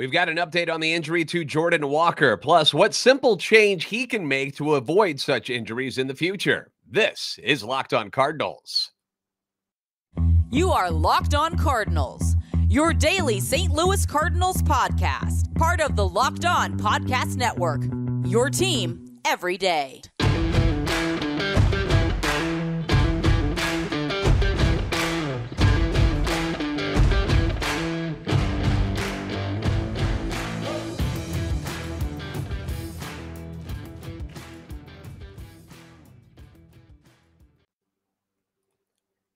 We've got an update on the injury to Jordan Walker, plus what simple change he can make to avoid such injuries in the future. This is Locked On Cardinals. You are Locked On Cardinals, your daily St. Louis Cardinals podcast, part of the Locked On Podcast Network. Your team every day.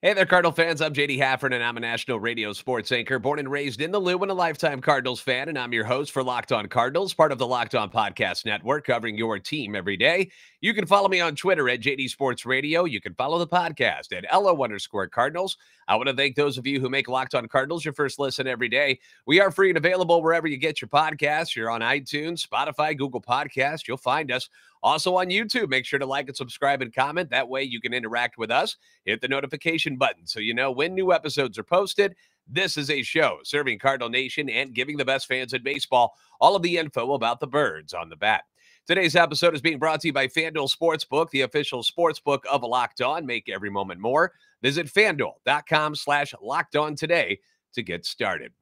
Hey there, Cardinal fans. I'm JD Hafford, and I'm a national radio sports anchor, born and raised in the Lou and a lifetime Cardinals fan. And I'm your host for Locked On Cardinals, part of the Locked On Podcast Network, covering your team every day. You can follow me on Twitter at JD Sports Radio. You can follow the podcast at LO underscore Cardinals. I want to thank those of you who make Locked On Cardinals your first listen every day. We are free and available wherever you get your podcasts. You're on iTunes, Spotify, Google Podcasts. You'll find us. Also on YouTube, make sure to like and subscribe and comment. That way you can interact with us. Hit the notification button so you know when new episodes are posted. This is a show serving Cardinal Nation and giving the best fans in baseball all of the info about the birds on the bat. Today's episode is being brought to you by FanDuel Sportsbook, the official sportsbook of Locked On. Make every moment more. Visit fanduel.com slash locked on today to get started.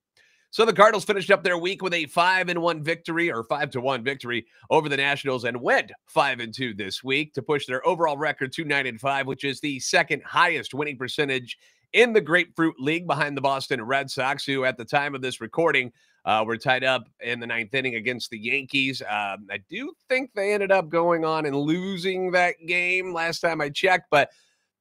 So the Cardinals finished up their week with a five and one victory or five to one victory over the Nationals and went five and two this week to push their overall record to nine and five, which is the second highest winning percentage in the Grapefruit League behind the Boston Red Sox, who at the time of this recording uh, were tied up in the ninth inning against the Yankees. Um, I do think they ended up going on and losing that game last time I checked, but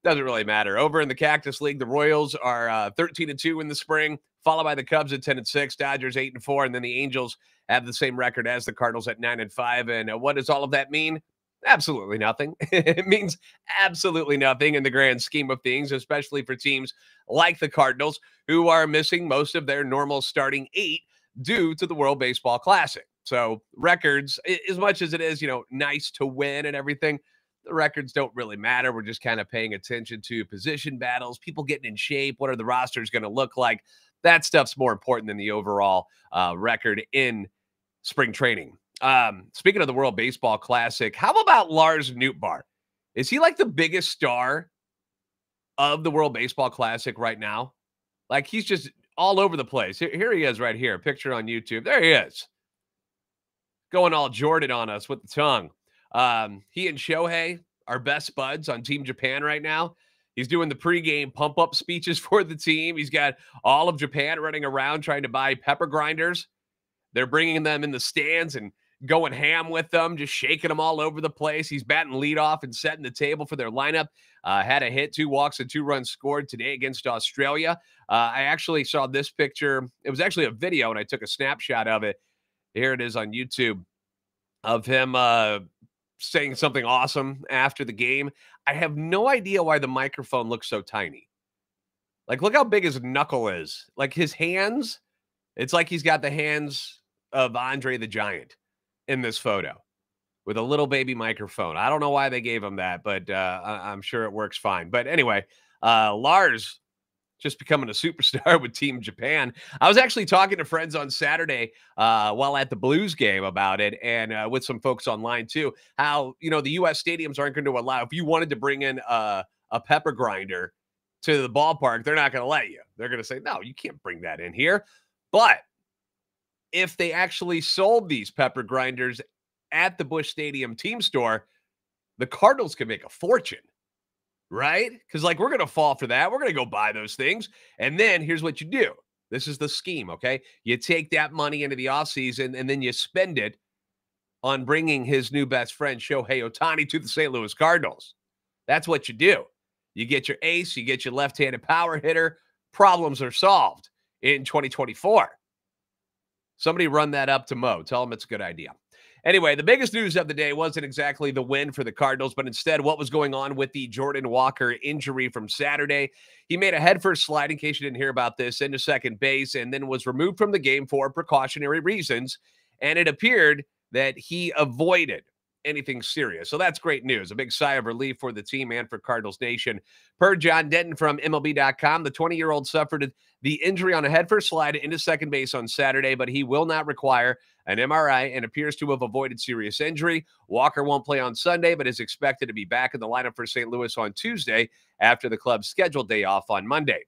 doesn't really matter. Over in the Cactus League, the Royals are uh, 13 and 2 in the spring, followed by the Cubs at 10 and 6, Dodgers 8 and 4, and then the Angels have the same record as the Cardinals at 9 and 5. And uh, what does all of that mean? Absolutely nothing. it means absolutely nothing in the grand scheme of things, especially for teams like the Cardinals, who are missing most of their normal starting eight due to the World Baseball Classic. So, records, as much as it is, you know, nice to win and everything, the records don't really matter. We're just kind of paying attention to position battles, people getting in shape. What are the rosters going to look like? That stuff's more important than the overall uh, record in spring training. Um, speaking of the World Baseball Classic, how about Lars Nootbaar? Is he like the biggest star of the World Baseball Classic right now? Like he's just all over the place. Here, here he is right here. Picture on YouTube. There he is. Going all Jordan on us with the tongue. Um, he and Shohei are best buds on Team Japan right now. He's doing the pregame pump up speeches for the team. He's got all of Japan running around trying to buy pepper grinders. They're bringing them in the stands and going ham with them, just shaking them all over the place. He's batting leadoff and setting the table for their lineup. Uh, had a hit, two walks, and two runs scored today against Australia. Uh, I actually saw this picture. It was actually a video, and I took a snapshot of it. Here it is on YouTube of him uh, saying something awesome after the game. I have no idea why the microphone looks so tiny. Like, look how big his knuckle is. Like his hands, it's like he's got the hands of Andre the Giant in this photo with a little baby microphone. I don't know why they gave him that, but uh, I- am sure it works fine. But anyway, uh, Lars just becoming a superstar with Team Japan. I was actually talking to friends on Saturday uh, while at the Blues game about it, and uh, with some folks online too. How you know the U.S. stadiums aren't going to allow if you wanted to bring in a, a pepper grinder to the ballpark, they're not going to let you. They're going to say, no, you can't bring that in here. But if they actually sold these pepper grinders at the Busch Stadium team store, the Cardinals could make a fortune right? Because like we're gonna fall for that. We're gonna go buy those things. And then here's what you do. This is the scheme, okay? You take that money into the offseason and then you spend it on bringing his new best friend Shohei Ohtani to the St. Louis Cardinals. That's what you do. You get your ace, you get your left-handed power hitter. Problems are solved in 2024. Somebody run that up to Mo. Tell him it's a good idea. Anyway, the biggest news of the day wasn't exactly the win for the Cardinals, but instead what was going on with the Jordan Walker injury from Saturday. He made a headfirst slide, in case you didn't hear about this, into second base and then was removed from the game for precautionary reasons. And it appeared that he avoided anything serious. So that's great news. A big sigh of relief for the team and for Cardinals Nation. Per John Denton from MLB.com, the 20 year old suffered the injury on a headfirst slide into second base on Saturday, but he will not require an MRI and appears to have avoided serious injury. Walker won't play on Sunday, but is expected to be back in the lineup for St. Louis on Tuesday after the club's scheduled day off on Monday.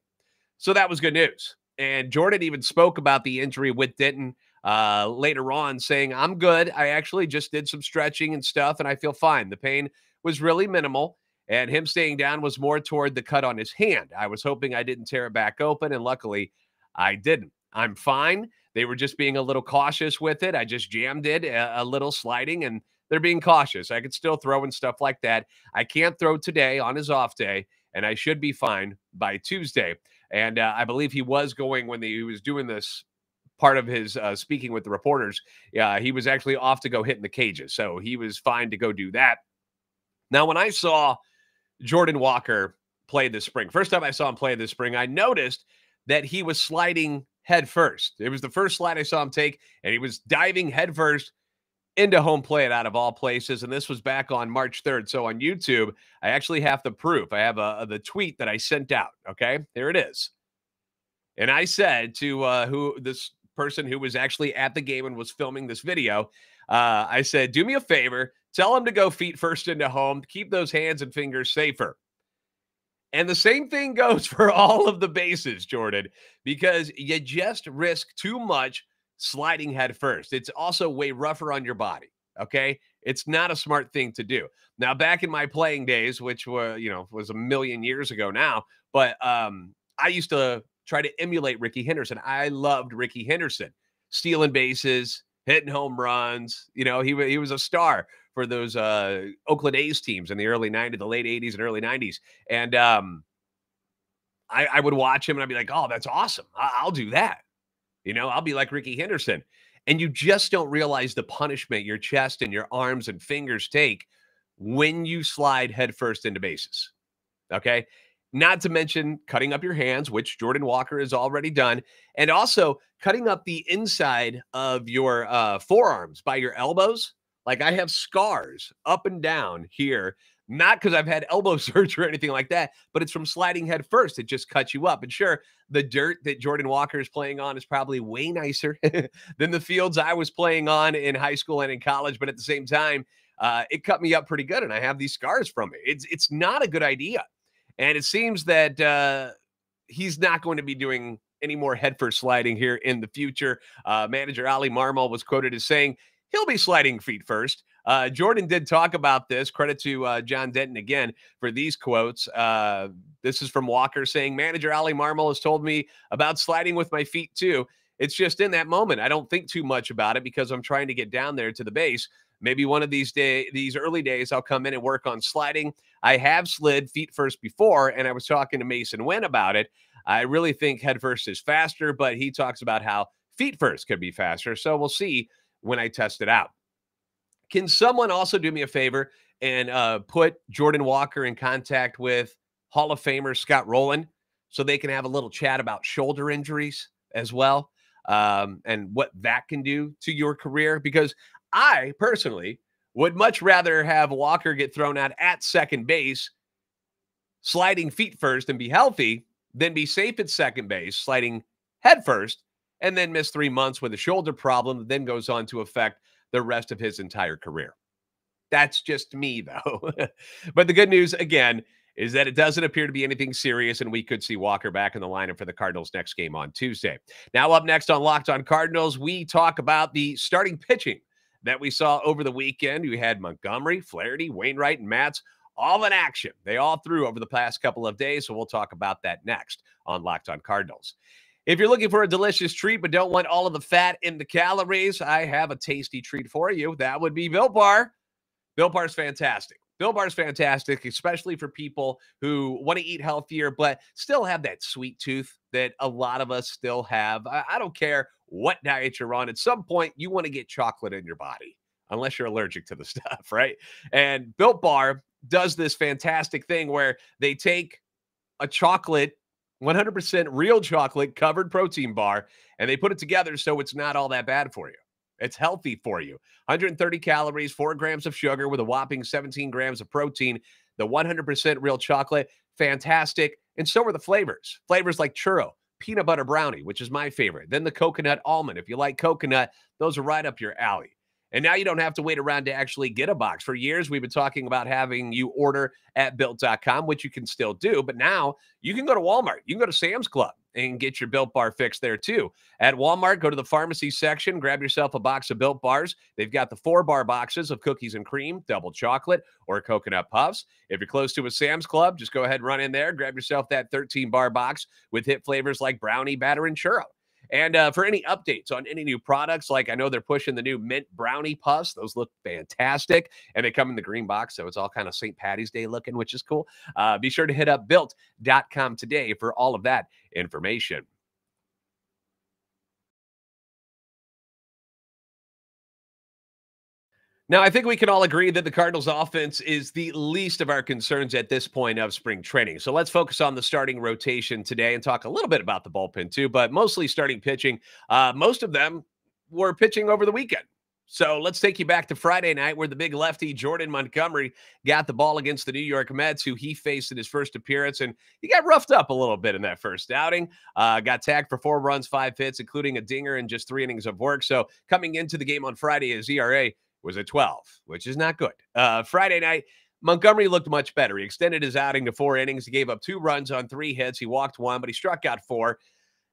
So that was good news. And Jordan even spoke about the injury with Denton uh, later on, saying, I'm good. I actually just did some stretching and stuff, and I feel fine. The pain was really minimal, and him staying down was more toward the cut on his hand. I was hoping I didn't tear it back open, and luckily I didn't. I'm fine. They were just being a little cautious with it. I just jammed it a, a little sliding, and they're being cautious. I could still throw and stuff like that. I can't throw today on his off day, and I should be fine by Tuesday. And uh, I believe he was going when he was doing this part of his uh, speaking with the reporters. Yeah, he was actually off to go hit in the cages, so he was fine to go do that. Now, when I saw Jordan Walker play this spring, first time I saw him play this spring, I noticed that he was sliding head first. It was the first slide I saw him take, and he was diving head first into home plate out of all places. And this was back on March 3rd. So on YouTube, I actually have the proof. I have a, a the tweet that I sent out. Okay, here it is. And I said to uh, who this person who was actually at the game and was filming this video, uh, I said, do me a favor, tell him to go feet first into home, keep those hands and fingers safer. And the same thing goes for all of the bases, Jordan, because you just risk too much sliding head first. It's also way rougher on your body. Okay. It's not a smart thing to do. Now, back in my playing days, which were, you know, was a million years ago now, but um, I used to try to emulate Rickey Henderson. I loved Rickey Henderson, stealing bases, hitting home runs. You know, he, he was a star for those uh, Oakland A's teams in the early 90s, the late 80s and early 90s. And um, I, I would watch him and I'd be like, oh, that's awesome. I, I'll do that. You know, I'll be like Rickey Henderson. And you just don't realize the punishment your chest and your arms and fingers take when you slide headfirst into bases. Okay. Not to mention cutting up your hands, which Jordan Walker has already done, and also cutting up the inside of your uh, forearms by your elbows. Like I have scars up and down here, not because I've had elbow surgery or anything like that, but it's from sliding head first. It just cuts you up. And sure, the dirt that Jordan Walker is playing on is probably way nicer than the fields I was playing on in high school and in college. But at the same time, uh, it cut me up pretty good, and I have these scars from it. It's it's not a good idea. And it seems that uh, he's not going to be doing any more headfirst sliding here in the future. Uh, manager Oli Marmol was quoted as saying he'll be sliding feet first. Uh, Jordan did talk about this. Credit to uh, John Denton again for these quotes. Uh, this is from Walker saying, Manager Oli Marmol has told me about sliding with my feet too. It's just in that moment. I don't think too much about it because I'm trying to get down there to the base. Maybe one of these day, these early days, I'll come in and work on sliding. I have slid feet first before, and I was talking to Masyn Winn about it. I really think head first is faster, but he talks about how feet first could be faster. So we'll see when I test it out. Can someone also do me a favor and uh, put Jordan Walker in contact with Hall of Famer Scott Rolen so they can have a little chat about shoulder injuries as well um, and what that can do to your career? Because I personally would much rather have Walker get thrown out at second base, sliding feet first and be healthy, than be safe at second base, sliding head first, and then miss three months with a shoulder problem that then goes on to affect the rest of his entire career. That's just me, though. but the good news, again, is that it doesn't appear to be anything serious, and we could see Walker back in the lineup for the Cardinals next game on Tuesday. Now, up next on Locked on Cardinals, we talk about the starting pitching that we saw over the weekend. We had Montgomery, Flaherty, Wainwright, and Matz all in action. They all threw over the past couple of days. So we'll talk about that next on Locked on Cardinals. If you're looking for a delicious treat but don't want all of the fat in the calories, I have a tasty treat for you. That would be Built Bar. Built Bar is fantastic. Built Bar is fantastic, especially for people who want to eat healthier but still have that sweet tooth that a lot of us still have. I, I don't care what diet you're on. At some point, you want to get chocolate in your body, unless you're allergic to the stuff, right? And Built Bar does this fantastic thing where they take a chocolate 100% real chocolate covered protein bar and they put it together so it's not all that bad for you. It's healthy for you. 130 calories, four grams of sugar with a whopping 17 grams of protein. The 100% real chocolate, fantastic. And so are the flavors. Flavors like churro, peanut butter brownie, which is my favorite. Then the coconut almond. If you like coconut, those are right up your alley. And now you don't have to wait around to actually get a box. For years, we've been talking about having you order at built.com, which you can still do. But now you can go to Walmart, you can go to Sam's Club and get your built bar fix there too. At Walmart, go to the pharmacy section, grab yourself a box of built bars. They've got the four bar boxes of cookies and cream, double chocolate, or coconut puffs. If you're close to a Sam's Club, just go ahead, and run in there, grab yourself that 13 bar box with hit flavors like brownie, batter, and churro. And uh, for any updates on any new products, like I know they're pushing the new mint brownie puffs, those look fantastic. And they come in the green box. So it's all kind of St. Patty's Day looking, which is cool. Uh, be sure to hit up built.com today for all of that information. Now, I think we can all agree that the Cardinals offense is the least of our concerns at this point of spring training. So let's focus on the starting rotation today and talk a little bit about the bullpen too, but mostly starting pitching. Uh, most of them were pitching over the weekend. So let's take you back to Friday night where the big lefty Jordan Montgomery got the ball against the New York Mets, who he faced in his first appearance. And he got roughed up a little bit in that first outing. Uh, got tagged for four runs, five hits, including a dinger in just three innings of work. So coming into the game on Friday, his ERA was a 12, which is not good. Uh, Friday night, Montgomery looked much better. He extended his outing to four innings. He gave up two runs on three hits. He walked one, but he struck out four.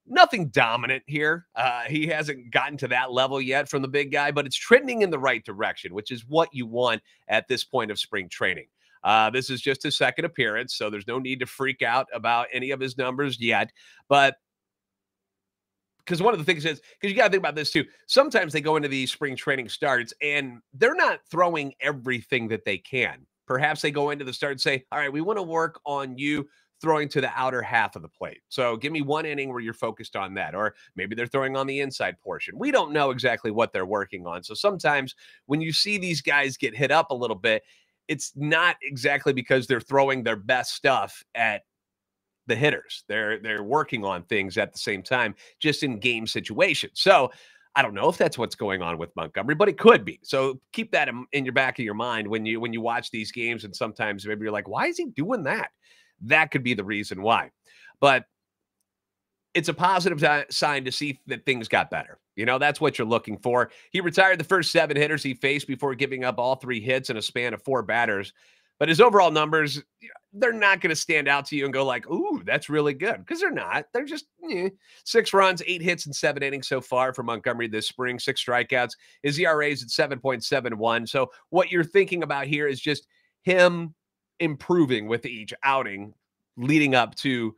Nothing dominant here. Uh, he hasn't gotten to that level yet from the big guy, but it's trending in the right direction, which is what you want at this point of spring training. Uh, this is just his second appearance, so there's no need to freak out about any of his numbers yet. But because one of the things is because you got to think about this too. Sometimes they go into these spring training starts and they're not throwing everything that they can. Perhaps they go into the start and say, "All right, we want to work on you throwing to the outer half of the plate. So give me one inning where you're focused on that. Or maybe they're throwing on the inside portion. We don't know exactly what they're working on. So sometimes when you see these guys get hit up a little bit, it's not exactly because they're throwing their best stuff at the hitters. They're they're working on things at the same time, just in game situations. So I don't know if that's what's going on with Montgomery, but it could be. So keep that in, in your back of your mind when you when you watch these games, and sometimes maybe you're like, why is he doing that? That could be the reason why. But it's a positive sign to see that things got better. You know, that's what you're looking for. He retired the first seven hitters he faced before giving up all three hits in a span of four batters. But his overall numbers, they're not going to stand out to you and go like, "Ooh, that's really good," because they're not. They're just eh. six runs, eight hits, and seven innings so far for Montgomery this spring. Six strikeouts. His ERA is at seven point seven one. So what you're thinking about here is just him improving with each outing leading up to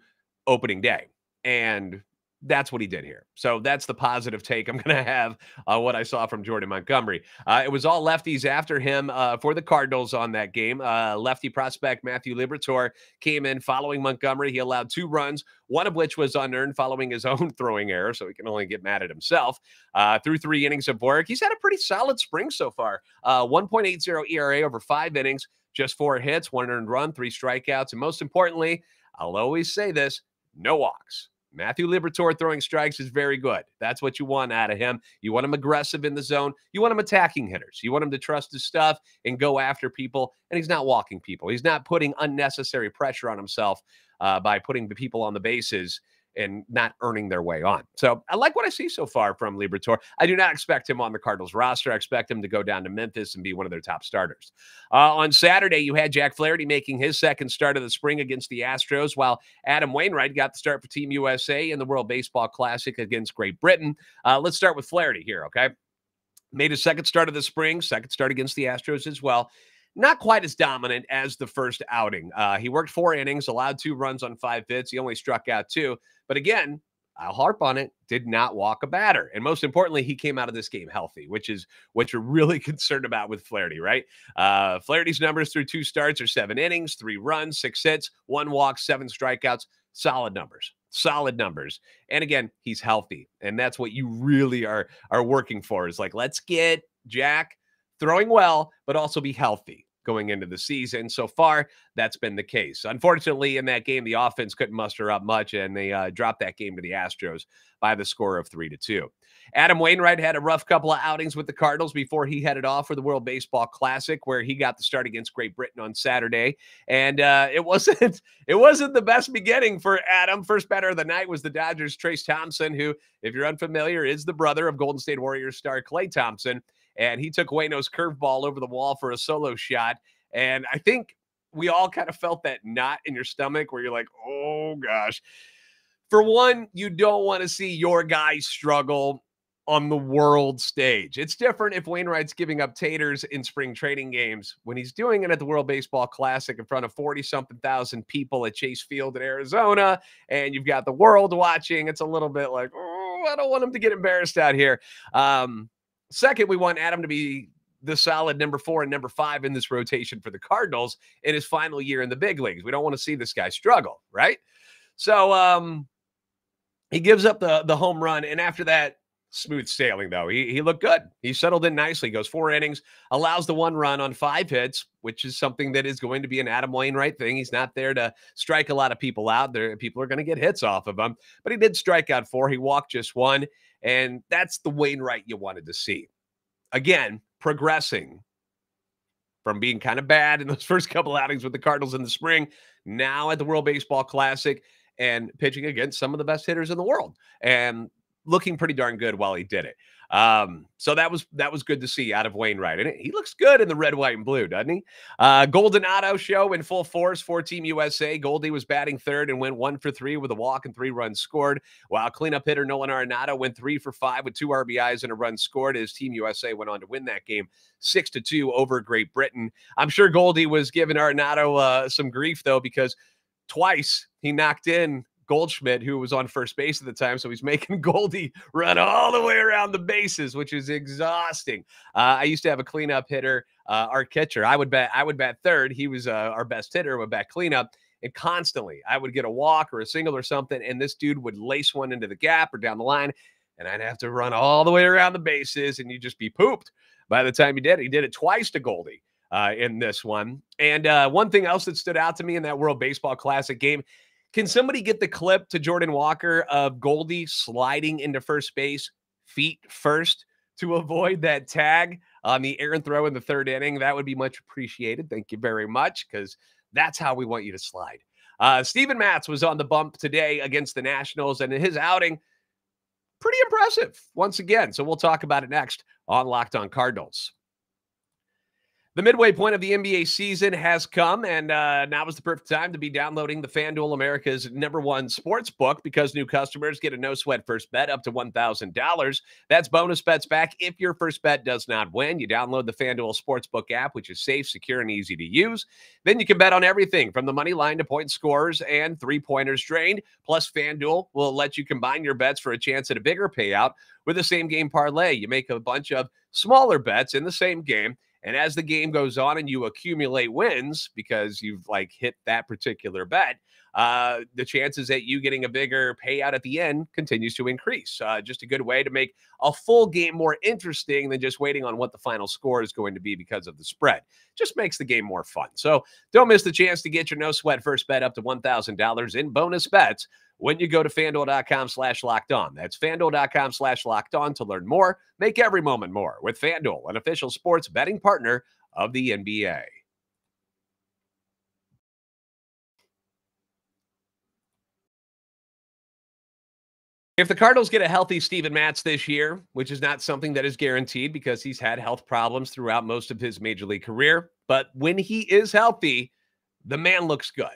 opening day, and that's what he did here. So that's the positive take I'm going to have on what I saw from Jordan Montgomery. Uh, it was all lefties after him uh, for the Cardinals on that game. Uh, lefty prospect Matthew Liberatore came in following Montgomery. He allowed two runs, one of which was unearned following his own throwing error, so he can only get mad at himself. Uh, through three innings of work, he's had a pretty solid spring so far. Uh, 1.80 ERA over five innings, just four hits, one earned run, three strikeouts, and most importantly, I'll always say this: no walks. Matthew Liberatore throwing strikes is very good. That's what you want out of him. You want him aggressive in the zone. You want him attacking hitters. You want him to trust his stuff and go after people. And he's not walking people. He's not putting unnecessary pressure on himself uh, by putting the people on the bases and not earning their way on. So I like what I see so far from Liberatore. I do not expect him on the Cardinals roster. I expect him to go down to Memphis and be one of their top starters. Uh, on Saturday, you had Jack Flaherty making his second start of the spring against the Astros, while Adam Wainwright got the start for Team USA in the World Baseball Classic against Great Britain. Uh, let's start with Flaherty here, okay? Made a second start of the spring, second start against the Astros as well not quite as dominant as the first outing. Uh, he worked four innings, allowed two runs on five hits. He only struck out two. But again, I'll harp on it, did not walk a batter. And most importantly, he came out of this game healthy, which is what you're really concerned about with Flaherty, right? Uh, Flaherty's numbers through two starts are seven innings, three runs, six hits, one walk, seven strikeouts. Solid numbers, solid numbers. And again, he's healthy. And that's what you really are, are working for is like, let's get Jack throwing well, but also be healthy. going into the season. So far, that's been the case. Unfortunately, in that game, the offense couldn't muster up much, and they uh, dropped that game to the Astros by the score of three to two. Adam Wainwright had a rough couple of outings with the Cardinals before he headed off for the World Baseball Classic, where he got the start against Great Britain on Saturday. And uh, it wasn't it wasn't the best beginning for Adam. First batter of the night was the Dodgers' Trayce Thompson, who, if you're unfamiliar, is the brother of Golden State Warriors star Klay Thompson. And he took Wayno's curveball over the wall for a solo shot. And I think we all kind of felt that knot in your stomach where you're like, oh gosh. For one, you don't want to see your guy struggle on the world stage. It's different if Wainwright's giving up taters in spring training games when he's doing it at the World Baseball Classic in front of 40 something thousand people at Chase Field in Arizona, and you've got the world watching. It's a little bit like, oh, I don't want him to get embarrassed out here. Um, second, we want Adam to be the solid number four and number five in this rotation for the Cardinals in his final year in the big leagues. We don't want to see this guy struggle, right? So um, he gives up the the home run, and after that, smooth sailing though. He he looked good. He settled in nicely. Goes four innings, allows the one run on five hits, which is something that is going to be an Adam Wainwright thing. He's not there to strike a lot of people out. There, people are going to get hits off of him, but he did strike out four. He walked just one, and that's the Wainwright you wanted to see. Again, progressing from being kind of bad in those first couple outings with the Cardinals in the spring, now at the World Baseball Classic and pitching against some of the best hitters in the world and looking pretty darn good while he did it. Um, so that was that was good to see out of Wainwright, and he looks good in the red, white, and blue, doesn't he? Uh, Golden Auto show in full force for Team USA. Goldie was batting third and went one for three with a walk and three runs scored. While cleanup hitter Nolan Arenado went three for five with two RBIs and a run scored. As Team USA went on to win that game six to two over Great Britain. I'm sure Goldie was giving Arenado uh, some grief though because twice he knocked in Goldschmidt, who was on first base at the time. So he's making Goldie run all the way around the bases, which is exhausting. Uh, I used to have a cleanup hitter, uh, our catcher. I would bet I would bat third. He was uh, our best hitter. Would bat cleanup. And constantly, I would get a walk or a single or something, and this dude would lace one into the gap or down the line, and I'd have to run all the way around the bases, and you'd just be pooped by the time he did it. He did it twice to Goldie. Uh, in this one. And uh, one thing else that stood out to me in that World Baseball Classic game, can somebody get the clip to Jordan Walker of Goldie sliding into first base feet first to avoid that tag on the errant throw in the third inning? That would be much appreciated. Thank you very much because that's how we want you to slide. Uh, Steven Matz was on the bump today against the Nationals, and in his outing, pretty impressive once again. So we'll talk about it next on Locked On Cardinals. The midway point of the NBA season has come, and uh, now is the perfect time to be downloading the FanDuel America's number one sports book because new customers get a no sweat first bet up to $1,000. That's bonus bets back if your first bet does not win. You download the FanDuel Sportsbook app, which is safe, secure, and easy to use. Then you can bet on everything from the money line to point scores and three pointers drained. Plus, FanDuel will let you combine your bets for a chance at a bigger payout with the same game parlay. You make a bunch of smaller bets in the same game and as the game goes on and you accumulate wins because you've like hit that particular bet, uh, the chances that you getting a bigger payout at the end continues to increase. Uh, just a good way to make a full game more interesting than just waiting on what the final score is going to be because of the spread. Just makes the game more fun. So don't miss the chance to get your no sweat first bet up to $1,000 in bonus bets when you go to fanduel.com slash locked on. That's fanduel.com slash locked on to learn more. Make every moment more with Fanduel, an official sports betting partner of the NBA. If the Cardinals get a healthy Steven Matz this year, which is not something that is guaranteed because he's had health problems throughout most of his major league career, but when he is healthy, the man looks good.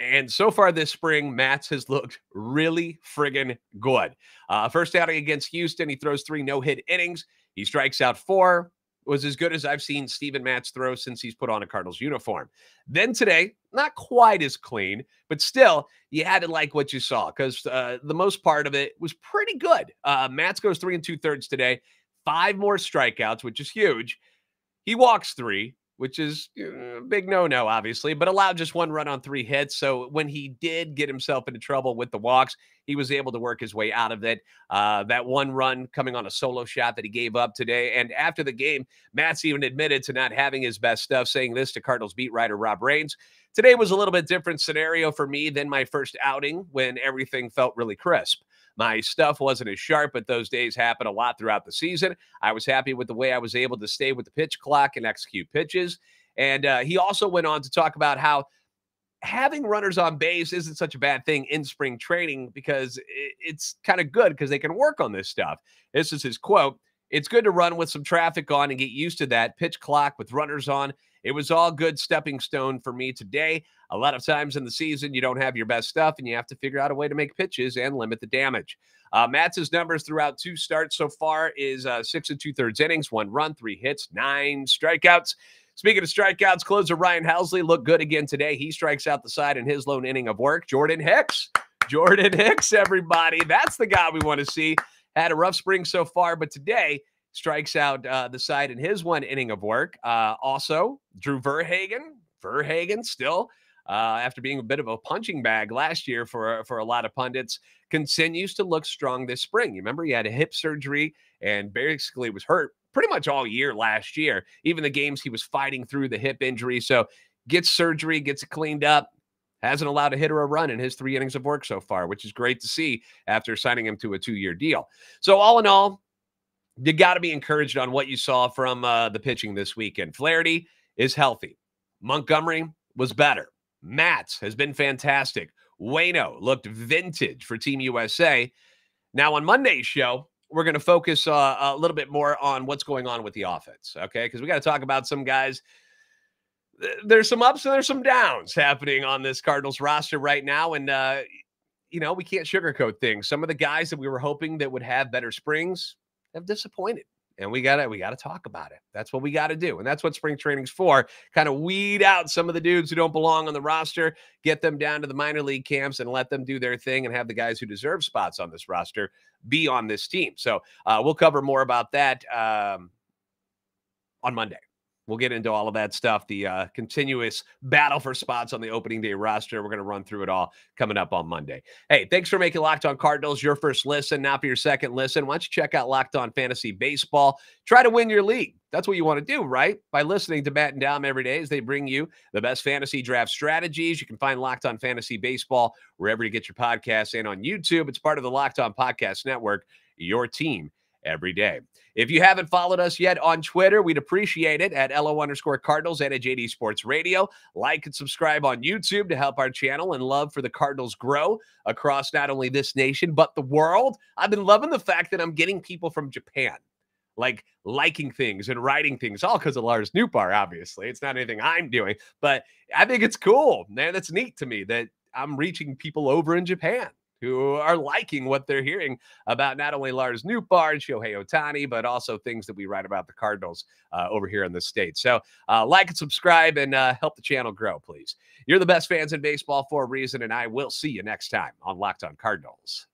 And so far this spring, Matz has looked really friggin' good. Uh, first outing against Houston, he throws three no hit innings. He strikes out four, was as good as I've seen Steven Matz throw since he's put on a Cardinals uniform. Then today, not quite as clean, but still, you had to like what you saw because uh, the most part of it was pretty good. Uh, goes three and two thirds today, five more strikeouts, which is huge. He walks three, which is a big no no, obviously, but allowed just one run on three hits. So when he did get himself into trouble with the walks, he was able to work his way out of it. Uh, that one run coming on a solo shot that he gave up today. And after the game, Matz even admitted to not having his best stuff, saying this to Cardinals beat writer Rob Rains. Today was a little bit different scenario for me than my first outing when everything felt really crisp. My stuff wasn't as sharp, but those days happen a lot throughout the season. I was happy with the way I was able to stay with the pitch clock and execute pitches. And uh, he also went on to talk about how having runners on base isn't such a bad thing in spring training because it's kind of good because they can work on this stuff. This is his quote. It's good to run with some traffic on and get used to that pitch clock with runners on. It was all good stepping stone for me today. A lot of times in the season, you don't have your best stuff and you have to figure out a way to make pitches and limit the damage. Uh, Matz's numbers throughout two starts so far is uh, six and two thirds innings, one run, three hits, nine strikeouts. Speaking of strikeouts, closer Ryan Helsley looked good again today. He strikes out the side in his lone inning of work. Jordan Hicks. Jordan Hicks, everybody. That's the guy we want to see. Had a rough spring so far, but today strikes out uh, the side in his one inning of work. Uh, also, Drew Verhagen, Verhagen still, uh, after being a bit of a punching bag last year for, for a lot of pundits, continues to look strong this spring. You remember he had a hip surgery and basically was hurt pretty much all year last year, even the games he was fighting through the hip injury. So gets surgery, gets it cleaned up, hasn't allowed a hit or a run in his three innings of work so far, which is great to see after signing him to a two year deal. So, all in all, you got to be encouraged on what you saw from uh, the pitching this weekend. Flaherty is healthy. Montgomery was better. Matz has been fantastic. Wayno looked vintage for Team USA. Now, on Monday's show, we're going to focus uh, a little bit more on what's going on with the offense, okay? Because we got to talk about some guys. There's some ups and there's some downs happening on this Cardinals roster right now. And, uh, you know, we can't sugarcoat things. Some of the guys that we were hoping that would have better springs, have disappointed. And we gotta we gotta talk about it. That's what we gotta do. And that's what spring training's for. Kind of weed out some of the dudes who don't belong on the roster, get them down to the minor league camps and let them do their thing and have the guys who deserve spots on this roster be on this team. So uh, we'll cover more about that um, on Monday. We'll get into all of that stuff, the uh, continuous battle for spots on the opening day roster. We're going to run through it all coming up on Monday. Hey, thanks for making Locked On Cardinals your first listen. Now for your second listen, why don't you check out Locked On Fantasy Baseball? Try to win your league. That's what you want to do, right? By listening to Matt and Dom every day as they bring you the best fantasy draft strategies. You can find Locked On Fantasy Baseball wherever you get your podcasts and on YouTube. It's part of the Locked On Podcast Network, your team every day. If you haven't followed us yet on Twitter, we'd appreciate it at LO underscore Cardinals and at JD Sports Radio. Like and subscribe on YouTube to help our channel and love for the Cardinals grow across not only this nation, but the world. I've been loving the fact that I'm getting people from Japan like liking things and writing things, all because of Lars Nootbaar, obviously. It's not anything I'm doing, but I think it's cool, man. That's neat to me that I'm reaching people over in Japan who are liking what they're hearing about not only Lars Nootbaar and Shohei Ohtani, but also things that we write about the Cardinals uh, over here in the state. So uh, like and subscribe and uh, help the channel grow, please. You're the best fans in baseball for a reason, and I will see you next time on Locked On Cardinals.